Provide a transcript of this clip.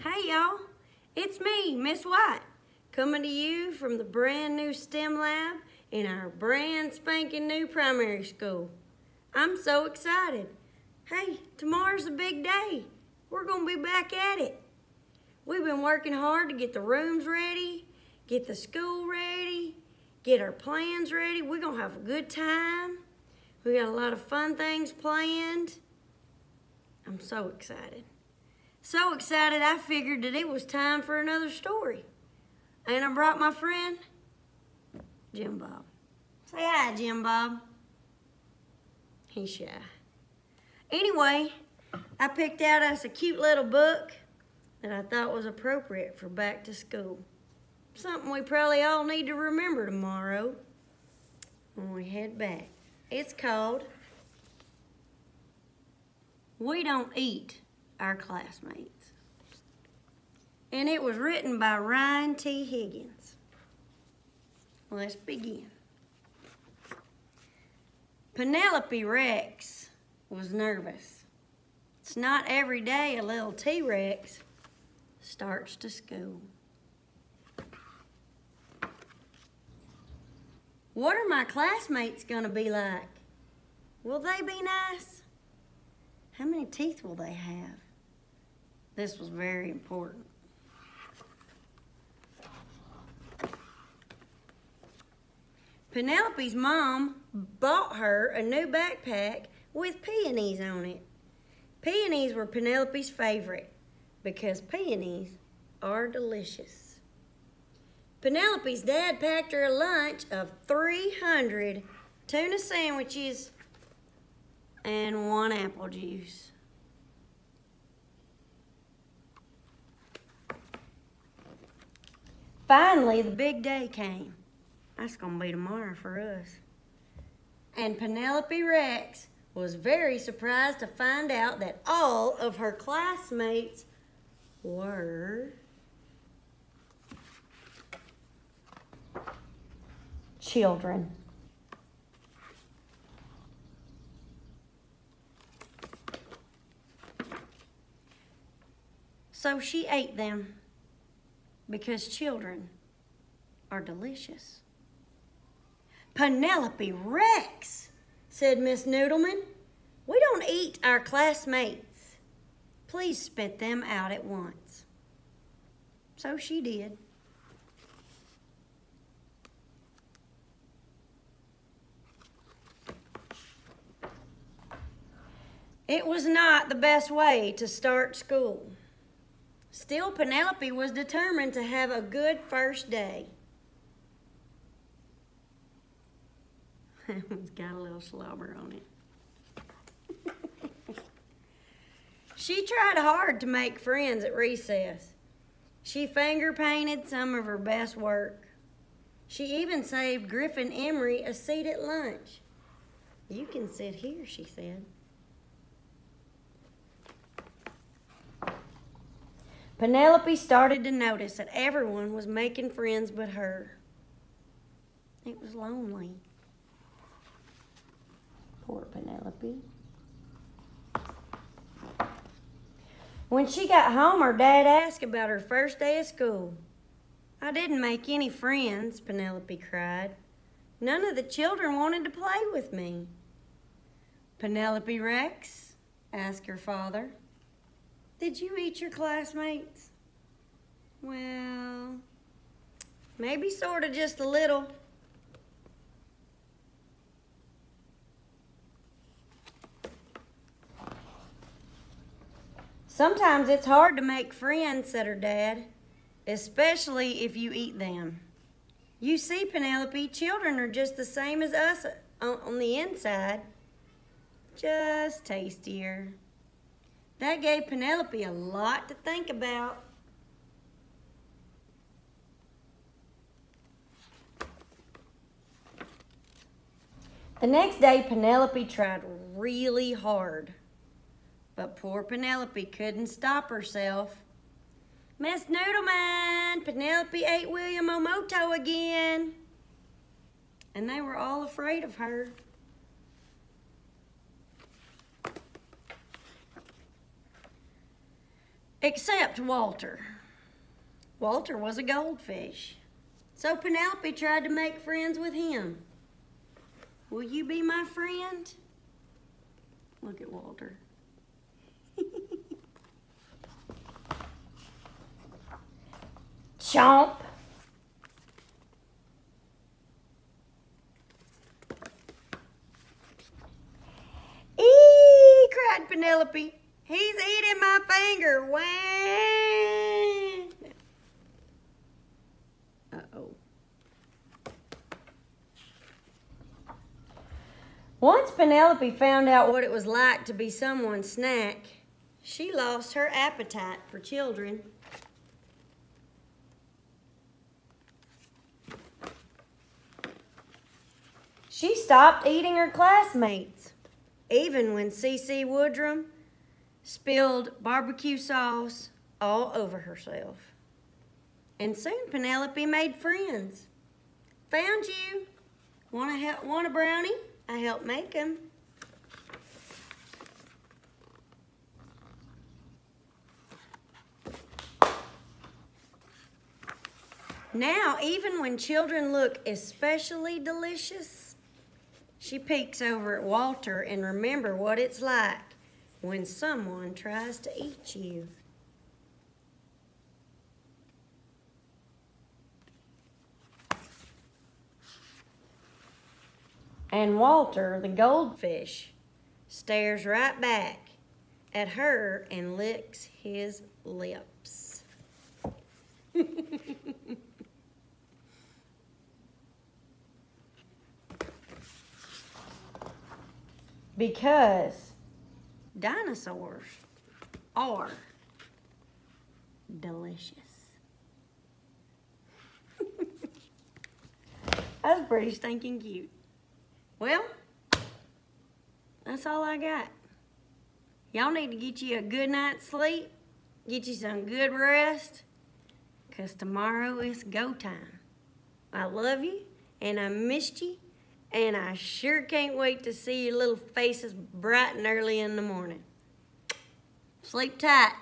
Hey y'all, it's me, Miss White, coming to you from the brand new STEM lab in our brand spanking new primary school. I'm so excited. Hey, tomorrow's a big day. We're gonna be back at it. We've been working hard to get the rooms ready, get the school ready, get our plans ready. We're gonna have a good time. We got a lot of fun things planned. I'm so excited. So excited I figured that it was time for another story. And I brought my friend, Jim Bob. Say hi, Jim Bob. He's shy. Anyway, I picked out us a cute little book that I thought was appropriate for back to school. Something we probably all need to remember tomorrow when we head back. It's called We Don't Eat Our Classmates. And it was written by Ryan T. Higgins. Let's begin. Penelope Rex was nervous. It's not every day a little T-Rex starts to school. What are my classmates gonna be like? Will they be nice? How many teeth will they have? This was very important. Penelope's mom bought her a new backpack with peonies on it. Peonies were Penelope's favorite because peonies are delicious. Penelope's dad packed her a lunch of 300 tuna sandwiches and one apple juice. Finally, the big day came. That's gonna be tomorrow for us. And Penelope Rex was very surprised to find out that all of her classmates were children. So she ate them because children are delicious. Penelope Rex, said Miss Noodleman. We don't eat our classmates. Please spit them out at once. So she did. It was not the best way to start school. Still, Penelope was determined to have a good first day. it's got a little slobber on it. she tried hard to make friends at recess. She finger painted some of her best work. She even saved Griffin Emery a seat at lunch. You can sit here, she said. Penelope started to notice that everyone was making friends but her. It was lonely. Poor Penelope. When she got home, her dad asked about her first day of school. I didn't make any friends, Penelope cried. None of the children wanted to play with me. Penelope Rex, asked her father. Did you eat your classmates? Well, maybe sort of just a little. Sometimes it's hard to make friends, said her dad, especially if you eat them. You see, Penelope, children are just the same as us uh, on the inside, just tastier. That gave Penelope a lot to think about. The next day, Penelope tried really hard. But poor Penelope couldn't stop herself. Miss Noodleman, Penelope ate William Omoto again. And they were all afraid of her. Except Walter. Walter was a goldfish. So Penelope tried to make friends with him. Will you be my friend? Look at Walter. Chomp. Eee, cried Penelope. He's eating my finger. Wah. Uh-oh. Once Penelope found out what it was like to be someone's snack, she lost her appetite for children. She stopped eating her classmates, even when Cece Woodrum spilled barbecue sauce all over herself. And soon Penelope made friends. Found you. Want a, help, want a brownie? I helped make them. Now, even when children look especially delicious, she peeks over at Walter and remember what it's like when someone tries to eat you. And Walter, the goldfish, stares right back at her and licks his lips. because dinosaurs are delicious. That's pretty stinking cute. Well, that's all I got. Y'all need to get you a good night's sleep, get you some good rest, because tomorrow is go time. I love you, and I missed you, and I sure can't wait to see your little faces bright and early in the morning. Sleep tight.